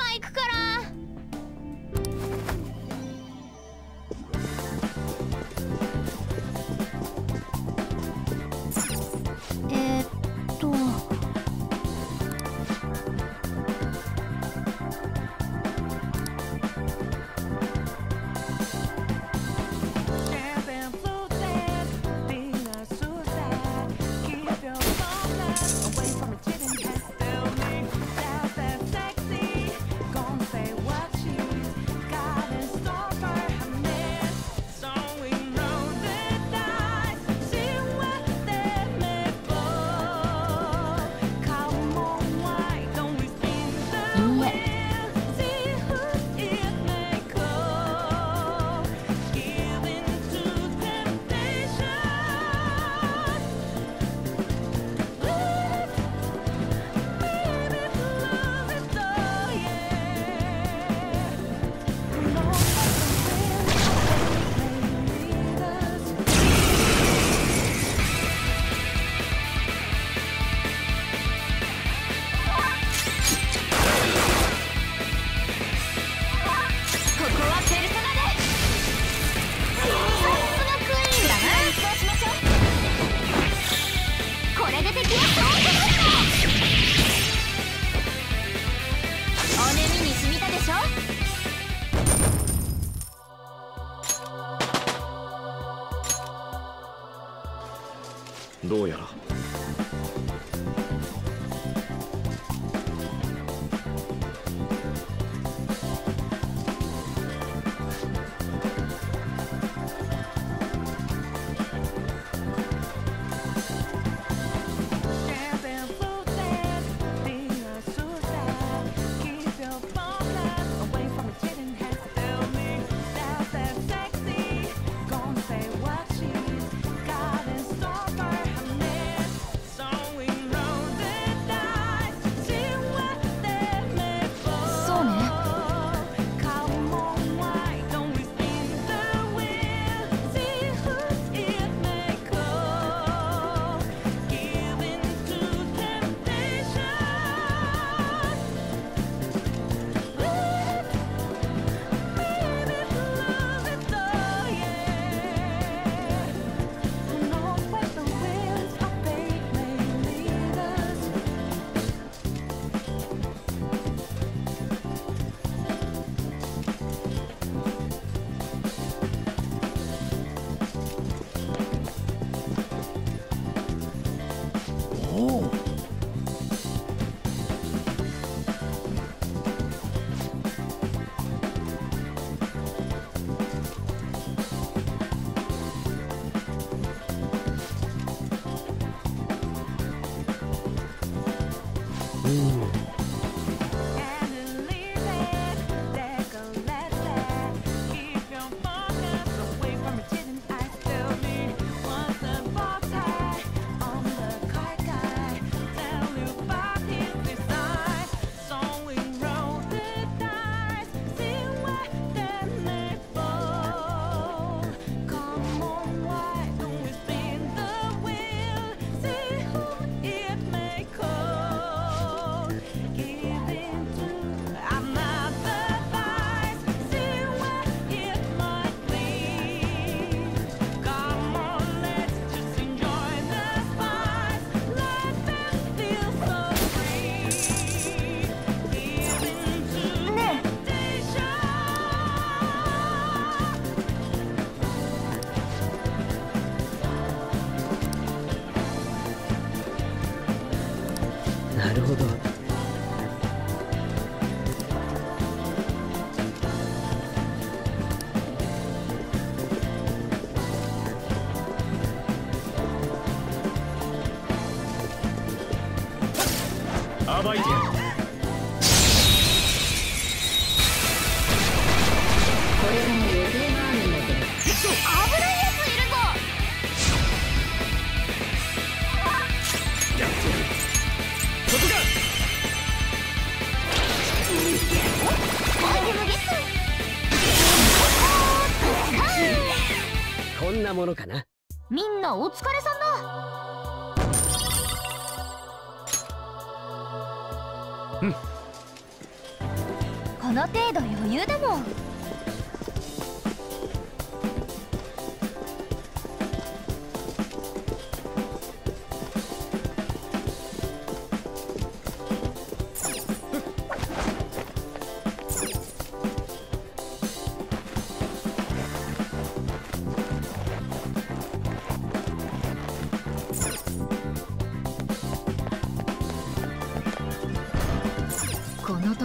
今行くか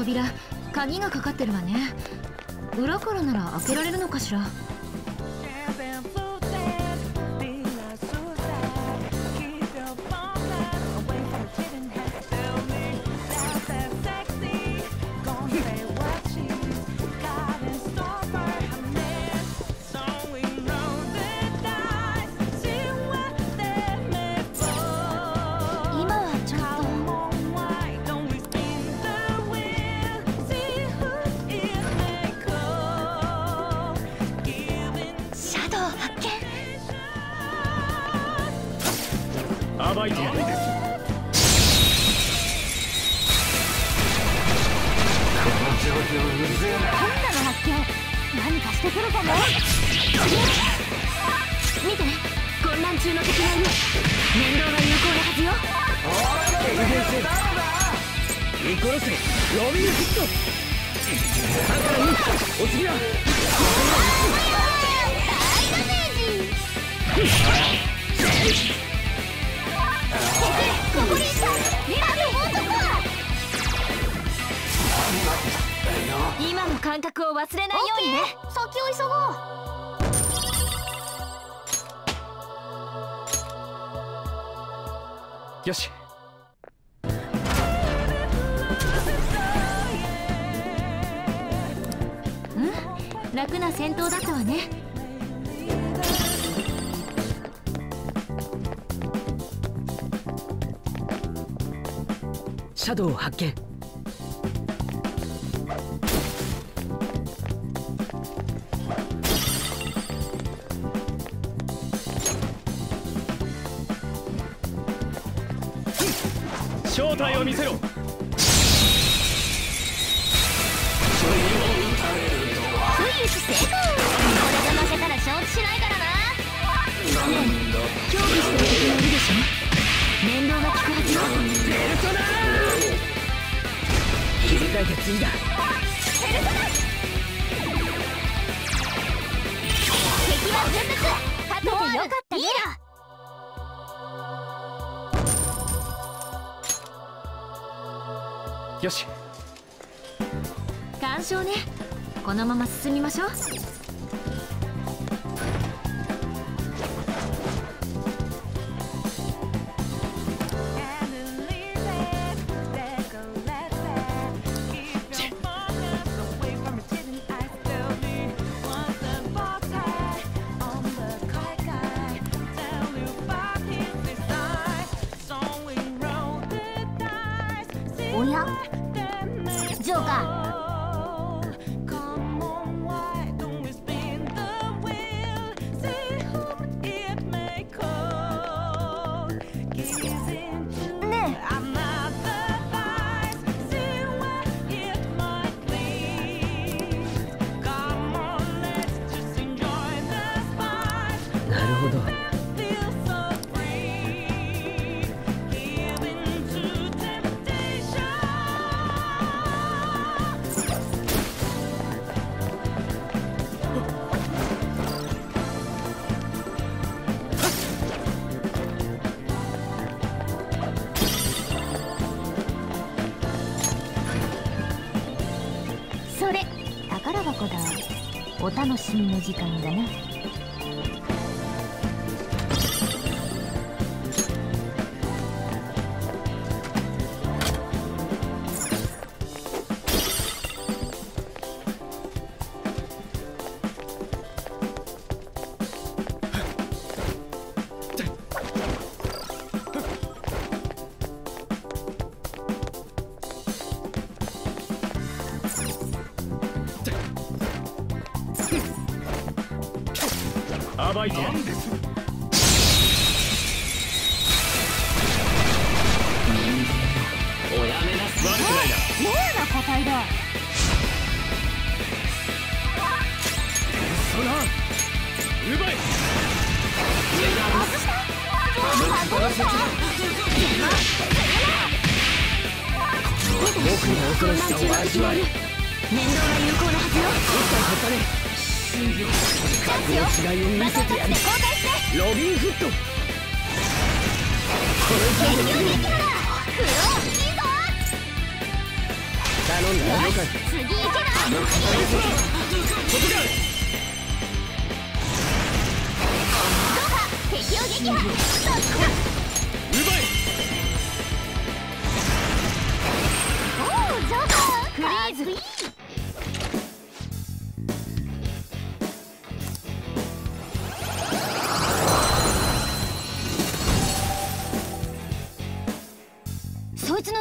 扉鍵がかかってるわね。裏からなら開けられるのかしら。感覚を忘れないようにね。先を急ごう。よし。楽な戦闘だったわね。シャドウ発見見せろ。フィニッシュ成功これで負けたら承知しないからなねえ競技してる敵がいるでしょ？面倒が利くはずよ切り替えて次だ進みましょう。時間だな。暴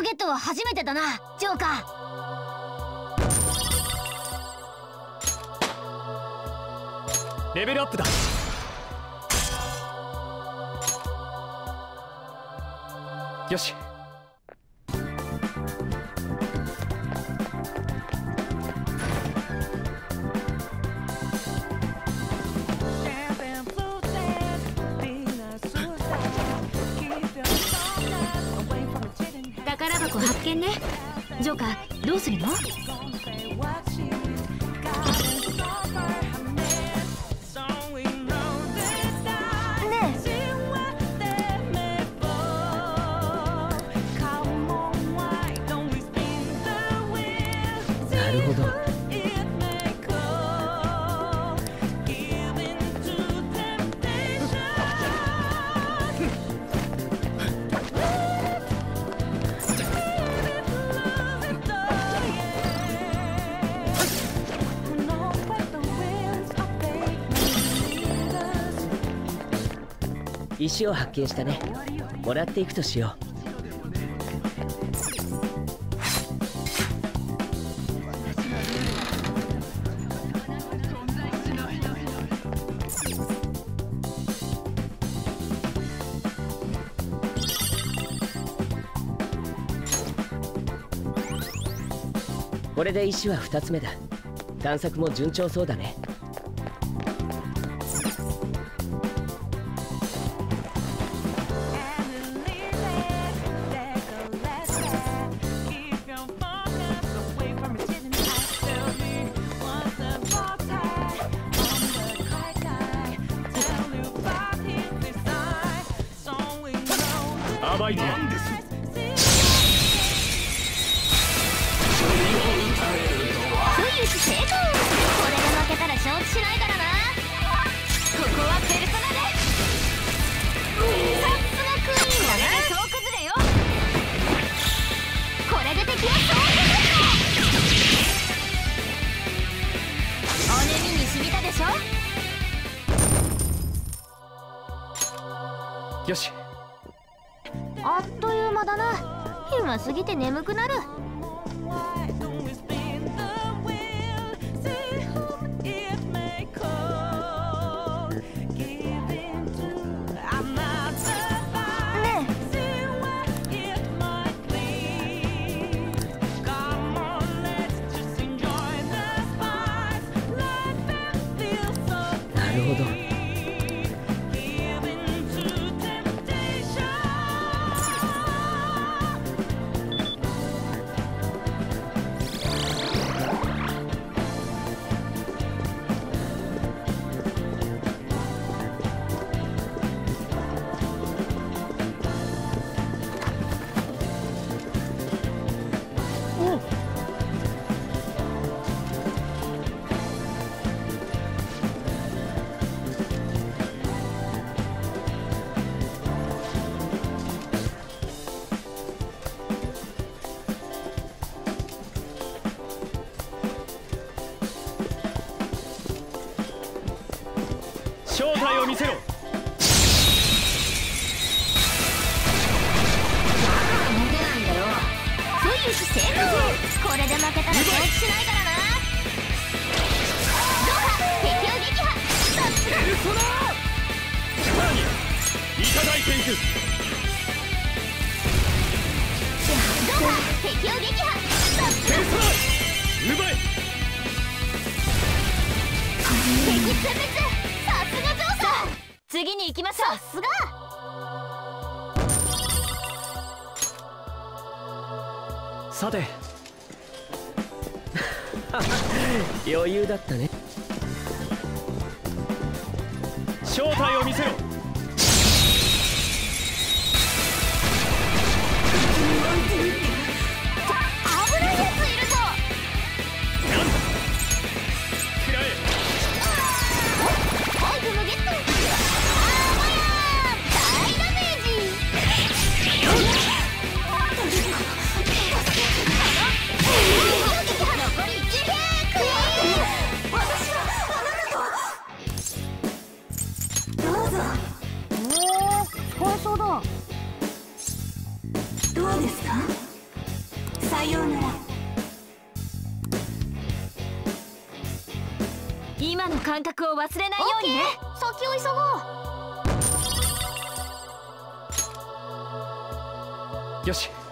ゲットは初めてだなジョーカー。レベルアップだ。よし。ジョーカーどうするの？石を発見したね。もらっていくとしよう。これで石は2つ目だ。探索も順調そうだね。いただいていく。どうだ敵を撃破さ才奪え敵全滅さすがさ次に行きましょうさすがさて。余裕だったね。正体を見せろ。感覚を忘れないようにね。先を急ごう。よし。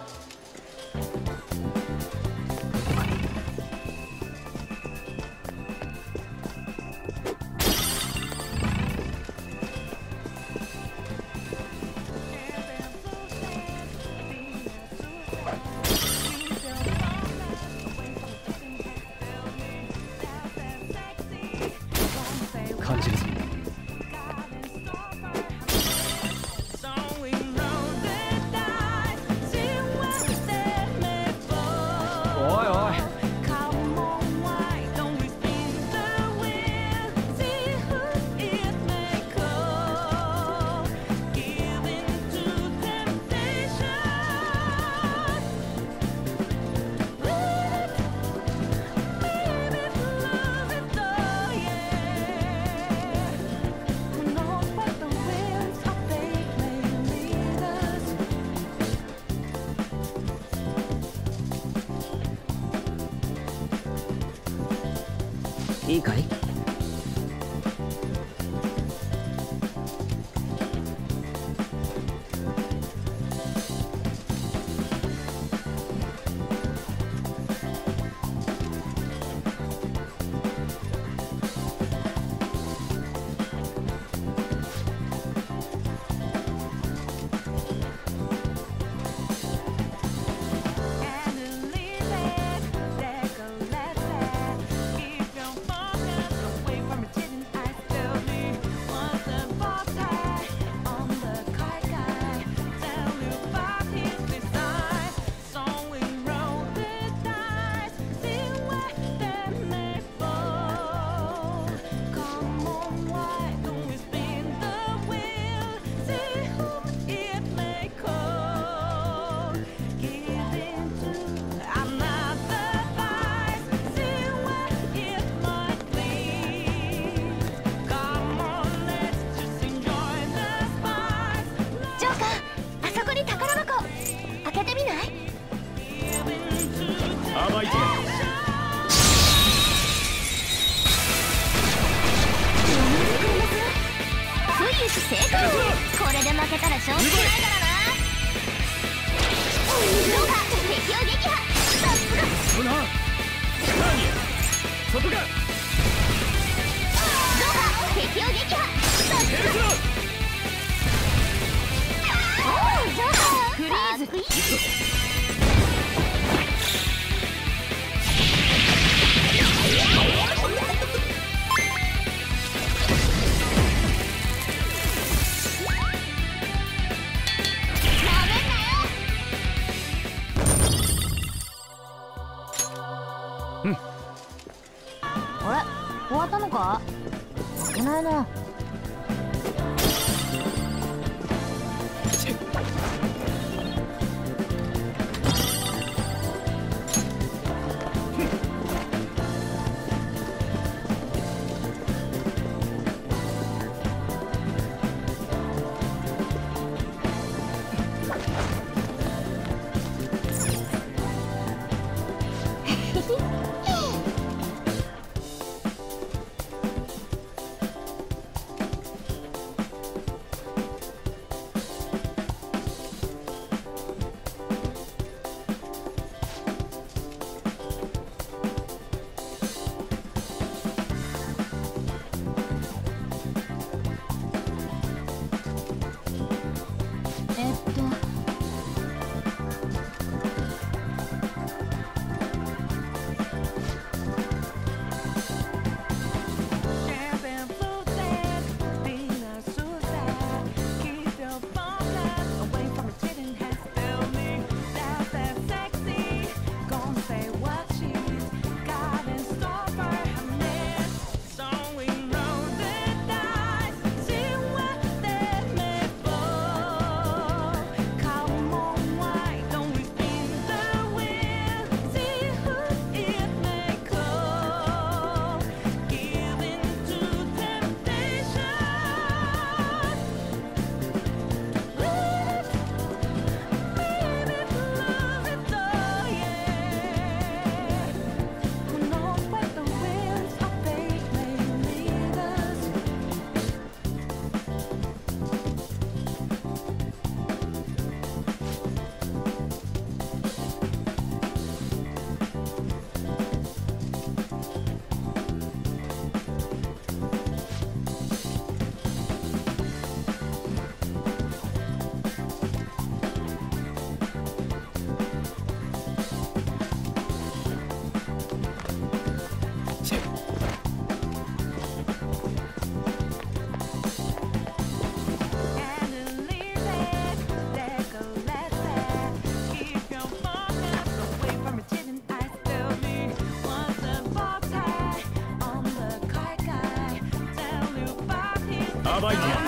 暴いてやる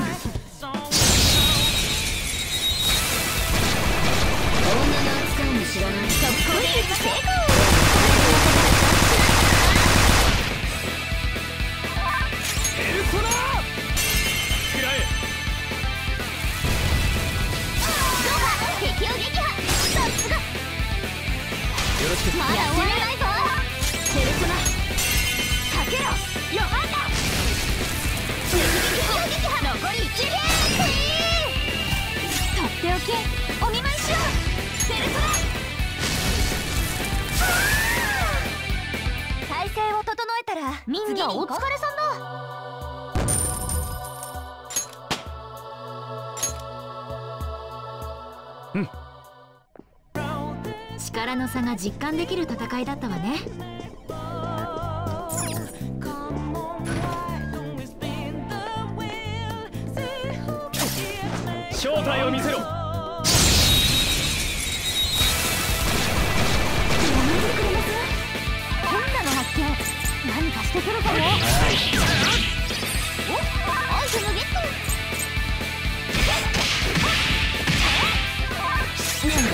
動画扱いも知らない。速攻撃成功実感できる戦いだったこ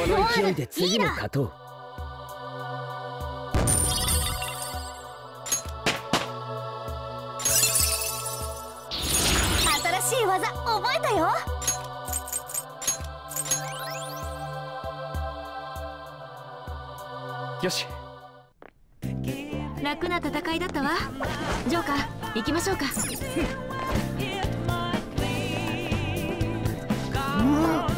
この勢いで次も勝とうだよ。よし。楽な戦いだったわ。ジョーカー行きましょうか、うん。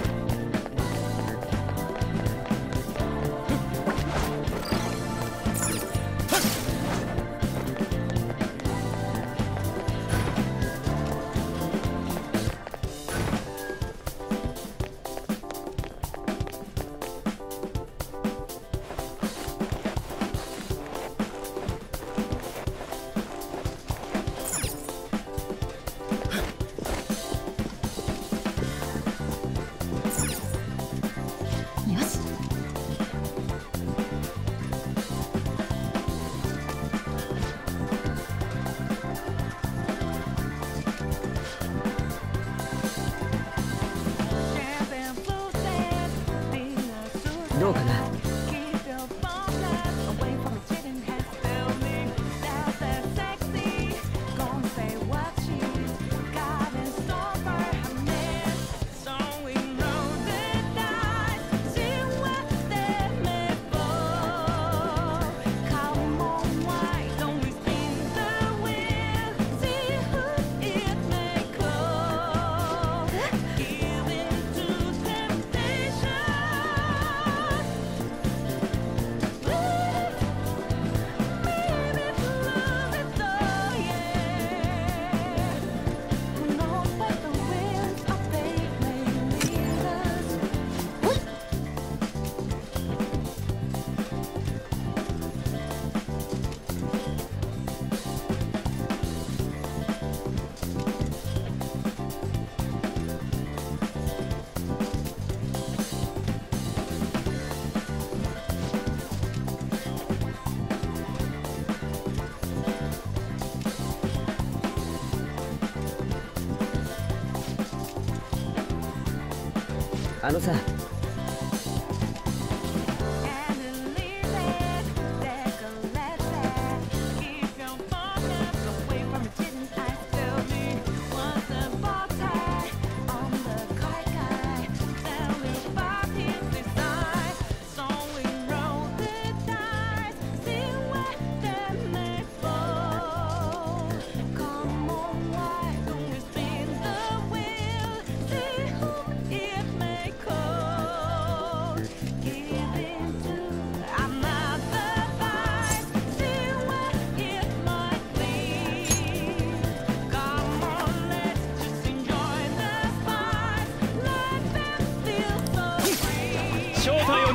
罗森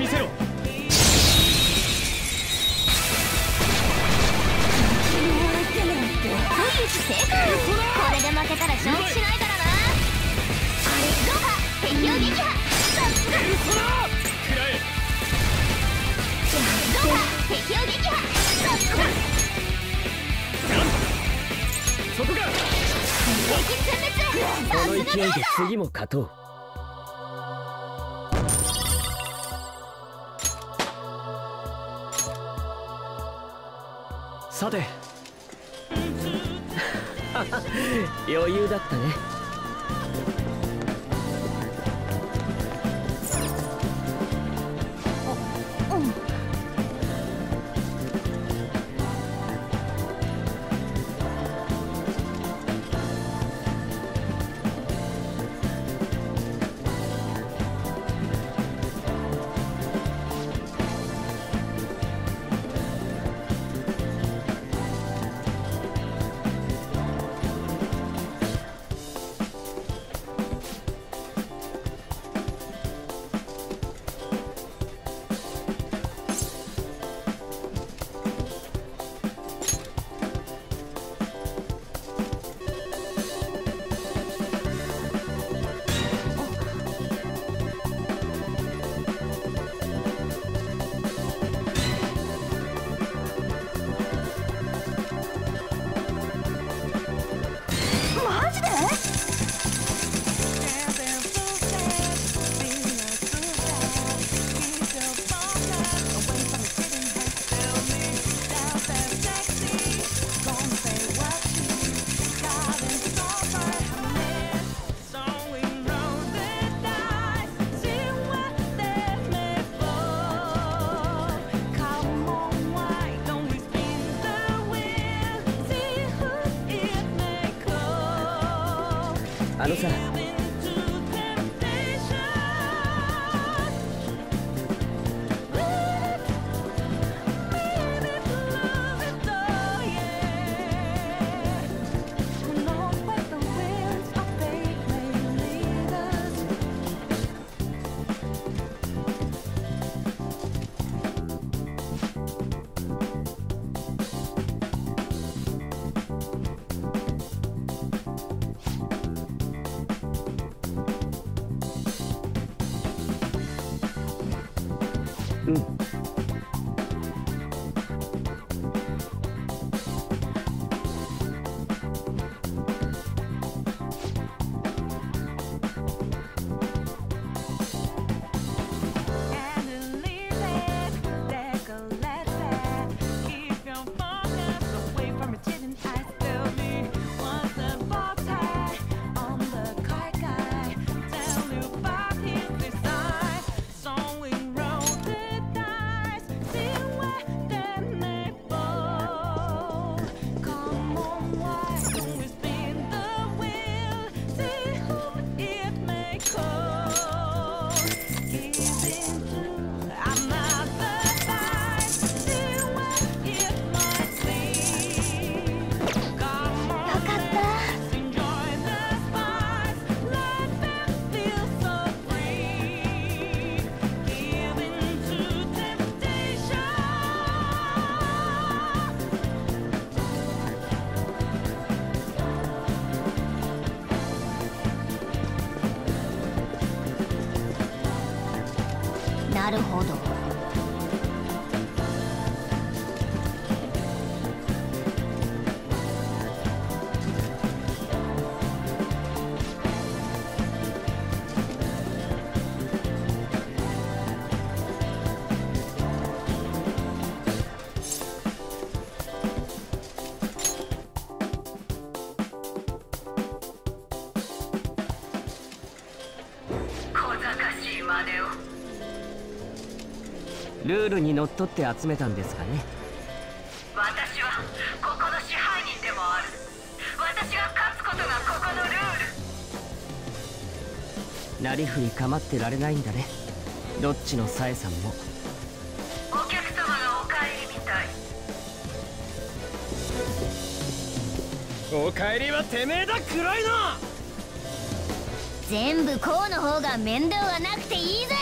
せろ。フィニッシュ成功これで負けたら承知しないからなあれどうすがペルソナ食らえどうか敵を撃破さすがなんそこか敵殲滅さこの勢いで次も勝とう。さて。余裕だったね。ルにのっとって集めたんですがね。私はここの支配人でもある。私が勝つことがここのルール。なりふり構ってられないんだね。どっちのさえさんも。お客様がお帰りみたい。お帰りはてめえだ暗いな。全部こうの方が面倒はなくていいぜ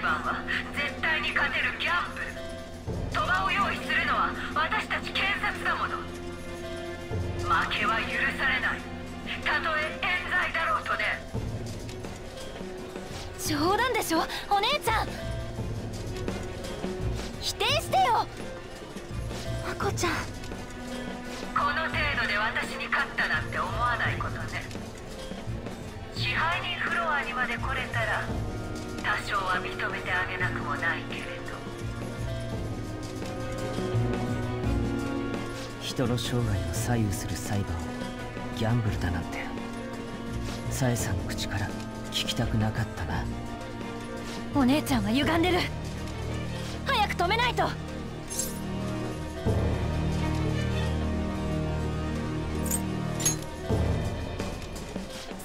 バンは絶対に勝てるギャンブル。賭場を用意するのは私たち警察だもの。負けは許されない。たとえ冤罪だろうとね。冗談でしょ？お姉ちゃん。否定してよ。まこちゃん。この程度で私に勝ったなんて思わないことね。支配人フロアにまで来れたら多少は認めてあげなくもないけれど。人の生涯を左右する裁判をギャンブルだなんてさえさんの口から聞きたくなかったな。お姉ちゃんは歪んでる。早く止めないと。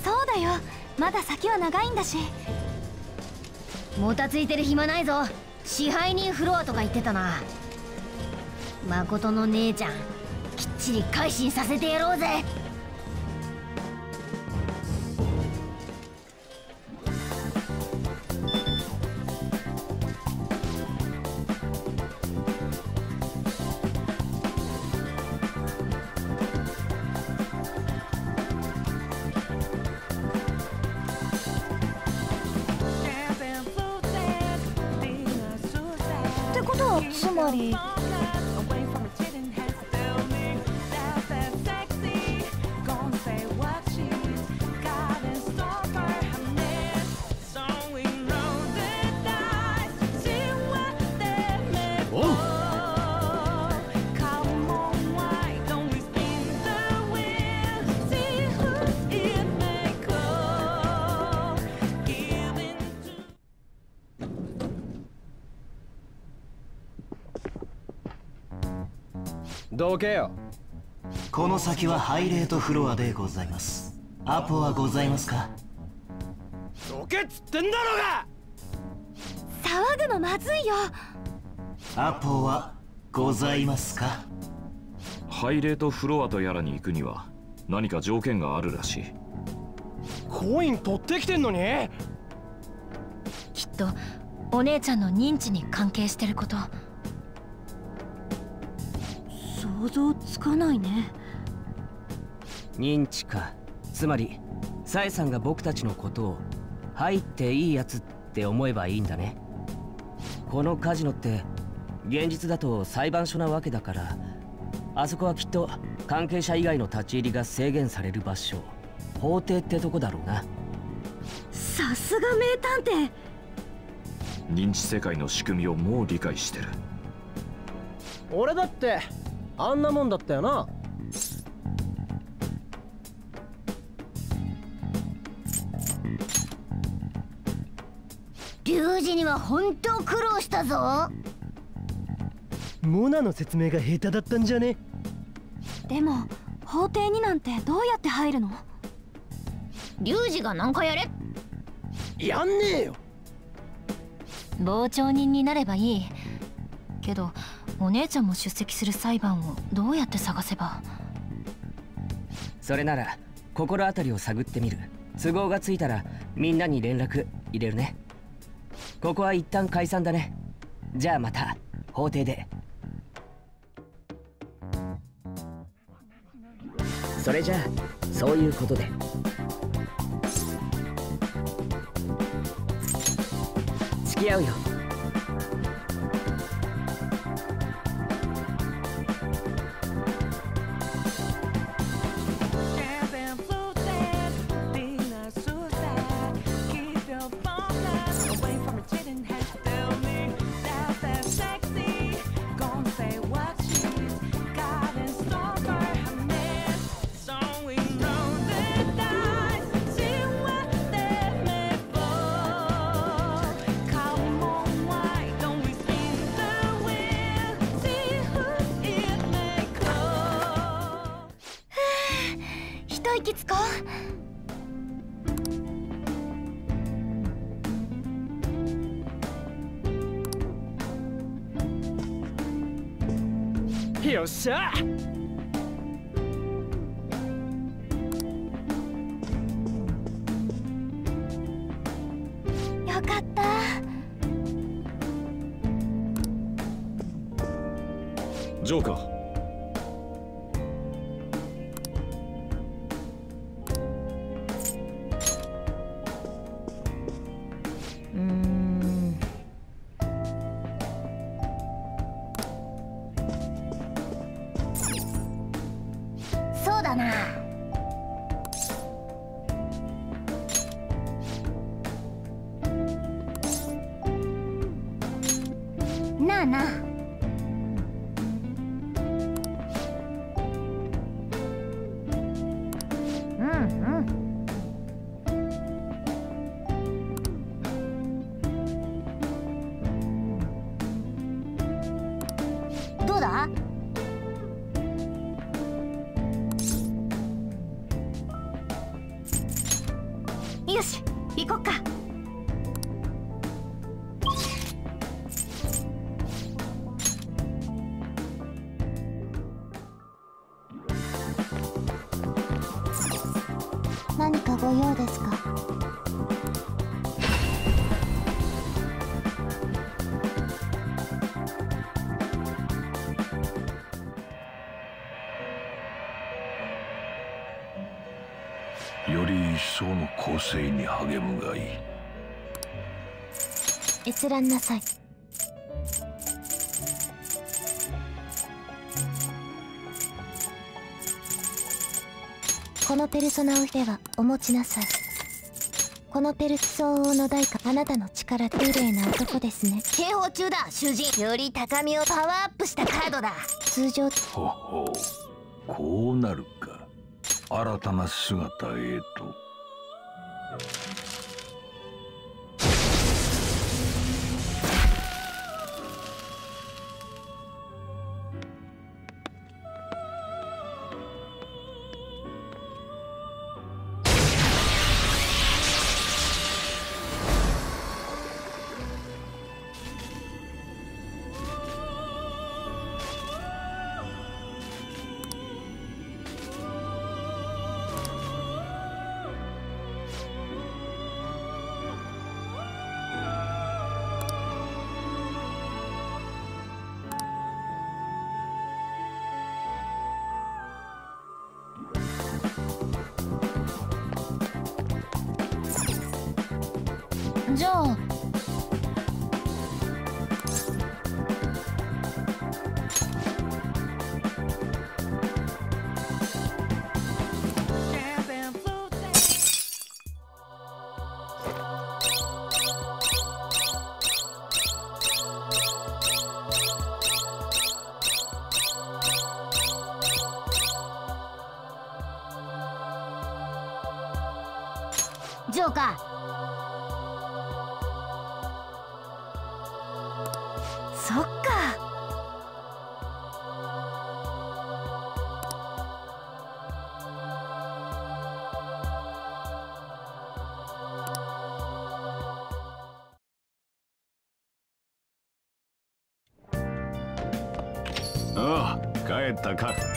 そうだよ。まだ先は長いんだし。もたついてる暇ないぞ。支配人フロアとか言ってたな。誠の姉ちゃんきっちり改心させてやろうぜ。はつどけよ。この先はハイレートフロアでございます。アポはございますか？どけっつってんだろうが！騒ぐのまずいよ。アポはございますか？ハイレートフロアとやらに行くには何か条件があるらしい。コイン取ってきてんのに？きっとお姉ちゃんの認知に関係してること想像つかないね。認知か。つまりさえさんが僕たちのことを入っていいやつって思えばいいんだね。このカジノって現実だと裁判所なわけだからあそこはきっと関係者以外の立ち入りが制限される場所。法廷ってとこだろうな。さすが名探偵。認知世界の仕組みをもう理解してる。俺だってあんなもんだったよな。リュウジには本当苦労したぞ。モナの説明が下手だったんじゃね？でも法廷になんてどうやって入るの？リュウジが何かやれ。やんねえよ。傍聴人になればいい。けどお姉ちゃんも出席する裁判をどうやって探せば？それなら心当たりを探ってみる。都合がついたらみんなに連絡入れるね。ここは一旦解散だね。じゃあまた法廷で。それじゃあそういうことで。付き合うよ。よっだな。なあなあ。閲覧なさい。このペルソナをではお持ちなさい。このペルソ相応の代価あなたの力綺麗な男ですね。警報中だ囚人。より高みをパワーアップしたカードだ。通常ほほう。こうなるか。新たな姿へとジョーカーそっか。ああ帰ったか。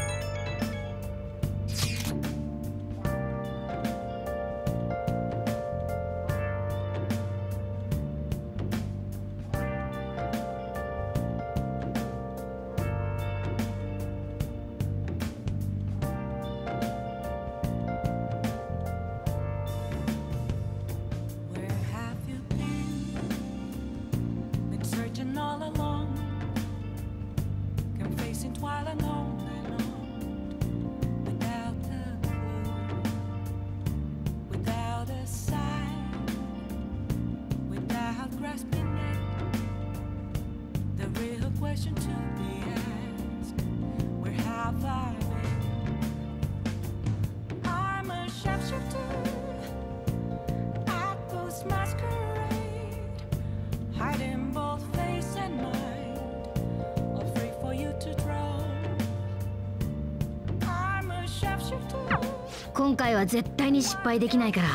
今回は絶対に失敗できないから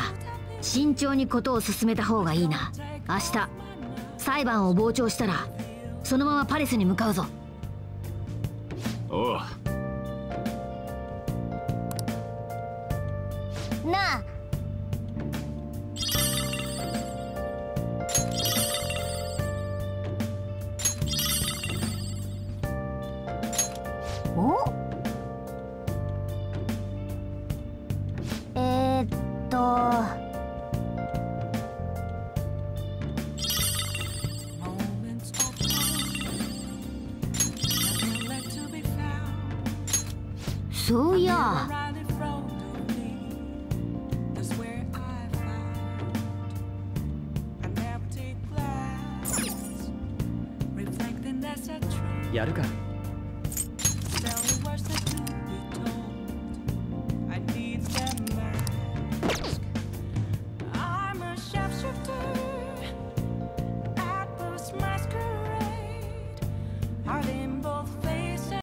慎重にことを進めた方がいいな。明日裁判を傍聴したらそのままパレスに向かうぞ。